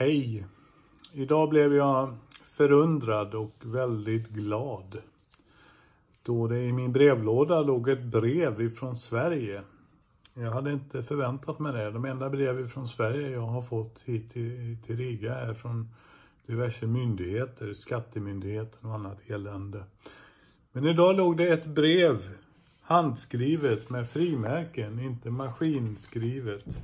Hej! Idag blev jag förundrad och väldigt glad. Då det i min brevlåda låg ett brev ifrån Sverige. Jag hade inte förväntat mig det. De enda brev ifrån Sverige jag har fått hit till, till Riga är från diverse myndigheter, skattemyndigheten och annat elände. Men idag låg det ett brev handskrivet med frimärken, inte maskinskrivet.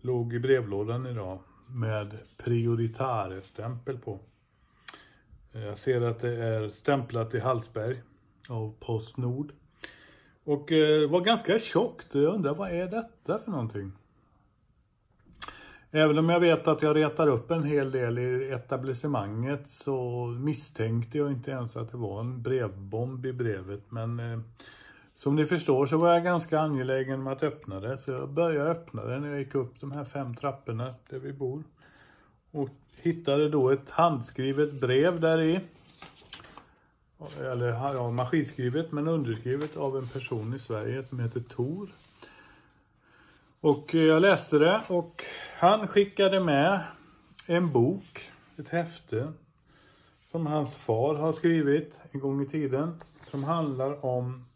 Låg i brevlådan idag med prioritare-stämpel på. Eh, jag ser att det är stämplat i Hallsberg av Postnord. Och eh, var ganska tjockt. Jag undrar vad är detta för någonting? Även om jag vet att jag retar upp en hel del i etablissemanget så misstänkte jag inte ens att det var en brevbomb i brevet. Men eh, som ni förstår så var jag ganska angelägen om att öppna det. Så jag började öppna det när jag gick upp de här fem trapporna där vi bor. Och hittade då ett handskrivet brev där i. Eller ja, maskinskrivet men underskrivet av en person i Sverige som heter Tor. Och jag läste det och han skickade med en bok, ett häfte som hans far har skrivit en gång i tiden. Som handlar om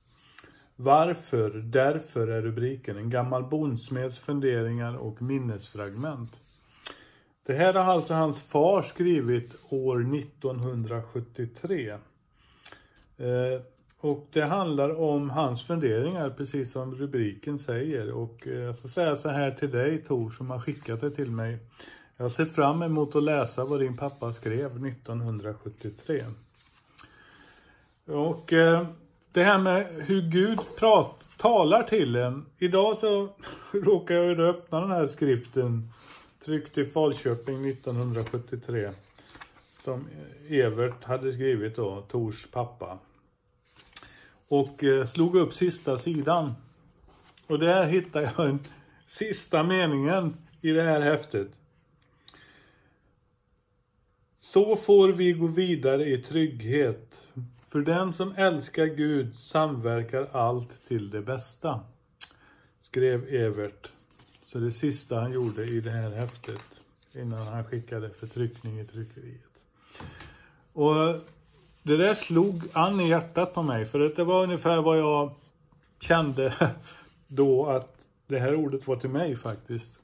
varför, därför är rubriken. En gammal bondsmeds funderingar och minnesfragment. Det här har alltså hans far skrivit år 1973. Eh, och det handlar om hans funderingar, precis som rubriken säger. Och eh, jag ska säga så här till dig Tor som har skickat det till mig. Jag ser fram emot att läsa vad din pappa skrev 1973. Och eh, det här med hur Gud prat, talar till en. Idag så råkar jag ju öppna den här skriften. Tryckt i Falköping 1973. Som Evert hade skrivit då, Tors pappa. Och eh, slog upp sista sidan. Och där hittade jag den sista meningen i det här häftet. Så får vi gå vidare i trygghet. För den som älskar Gud samverkar allt till det bästa. Skrev Evert. Så det sista han gjorde i det här häftet. Innan han skickade för tryckning i tryckeriet. Och det där slog an i hjärtat på mig. För det var ungefär vad jag kände då att det här ordet var till mig faktiskt.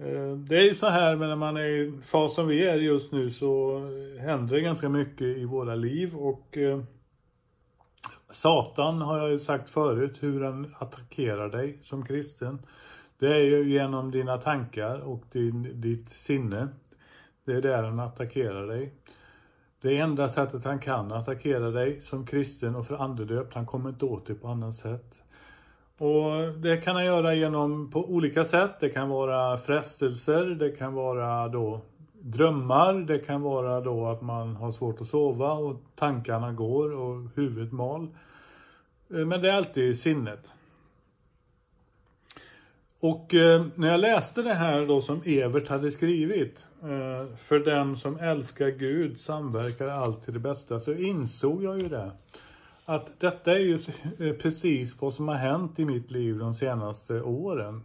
Eh, det är ju så här men när man är i fas som vi är just nu så händer det ganska mycket i våra liv och eh, Satan har jag ju sagt förut hur han attackerar dig som kristen. Det är ju genom dina tankar och din, ditt sinne. Det är där han attackerar dig. Det enda sättet han kan attackera dig som kristen och för andedöpt, han kommer inte åt dig på annat sätt. Och det kan han göra genom på olika sätt. Det kan vara frestelser, det kan vara då drömmar, det kan vara då att man har svårt att sova och tankarna går och huvudet mal. Eh, men det är alltid sinnet. Och eh, när jag läste det här då som Evert hade skrivit. Eh, för den som älskar Gud samverkar allt till det bästa. Så insåg jag ju det. Att detta är ju precis vad som har hänt i mitt liv de senaste åren.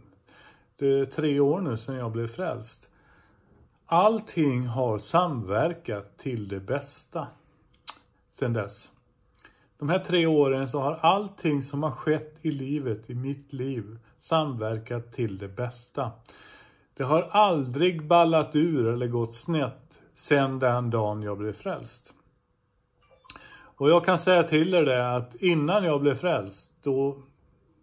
Det är tre år nu sedan jag blev frälst. Allting har samverkat till det bästa. Sedan dess. De här tre åren så har allting som har skett i livet, i mitt liv, samverkat till det bästa. Det har aldrig ballat ur eller gått snett sen den dagen jag blev frälst. Och jag kan säga till er det att innan jag blev frälst då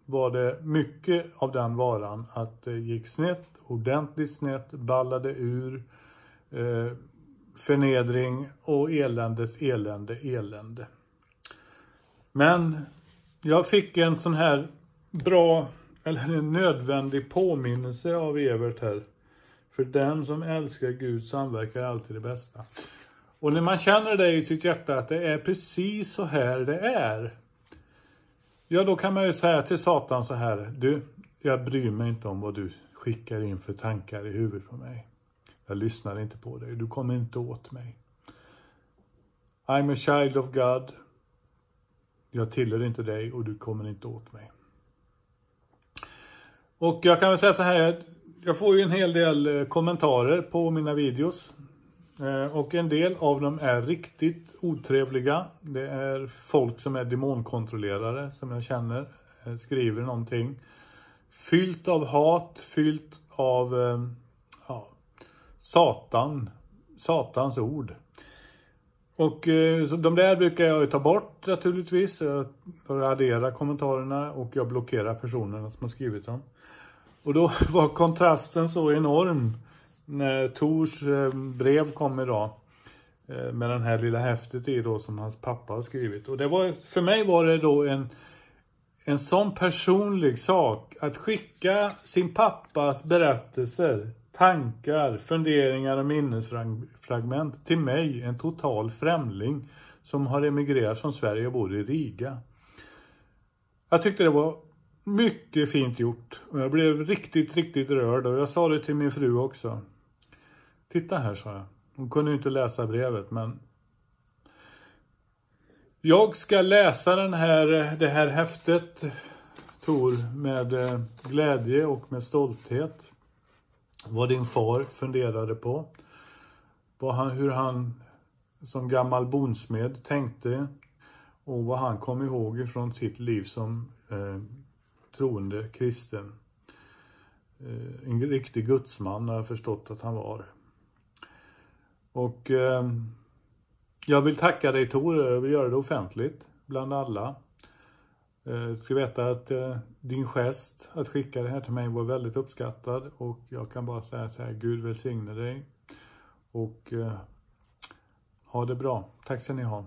var det mycket av den varan att det gick snett, ordentligt snett, ballade ur, eh, förnedring och eländes elände, elände. Men jag fick en sån här bra, eller en nödvändig påminnelse av Evert här. För den som älskar Gud samverkar alltid det bästa. Och när man känner det i sitt hjärta att det är precis så här det är. Ja, då kan man ju säga till Satan så här. Du, jag bryr mig inte om vad du skickar in för tankar i huvudet på mig. Jag lyssnar inte på dig. Du kommer inte åt mig. I'm a child of God. Jag tillhör inte dig och du kommer inte åt mig. Och jag kan väl säga så här. jag får ju en hel del eh, kommentarer på mina videos. Eh, och en del av dem är riktigt otrevliga. Det är folk som är demonkontrollerare som jag känner eh, skriver någonting. Fyllt av hat, fyllt av eh, ja, Satan, Satans ord. Och så de där brukar jag ta bort naturligtvis. Jag raderar kommentarerna och jag blockerar personerna som har skrivit dem. Och då var kontrasten så enorm när Tors eh, brev kom idag. Eh, med den här lilla häftet i då som hans pappa har skrivit. Och det var, för mig var det då en, en sån personlig sak att skicka sin pappas berättelser, tankar, funderingar och minnesfragment till mig, en total främling som har emigrerat från Sverige och bor i Riga. Jag tyckte det var mycket fint gjort. Och jag blev riktigt, riktigt rörd och jag sa det till min fru också. Titta här, sa jag. Hon kunde ju inte läsa brevet, men... Jag ska läsa den här, det här häftet, Tor, med eh, glädje och med stolthet. Vad din far funderade på. Vad han, hur han som gammal bonsmed tänkte. Och vad han kom ihåg ifrån sitt liv som eh, troende kristen. Eh, en riktig gudsman har jag förstått att han var. Och eh, jag vill tacka dig Tor, jag vill göra det offentligt bland alla. Eh, du ska veta att eh, din gest att skicka det här till mig var väldigt uppskattad och jag kan bara säga så här, Gud välsigne dig och eh, ha det bra. Tack ska ni ha.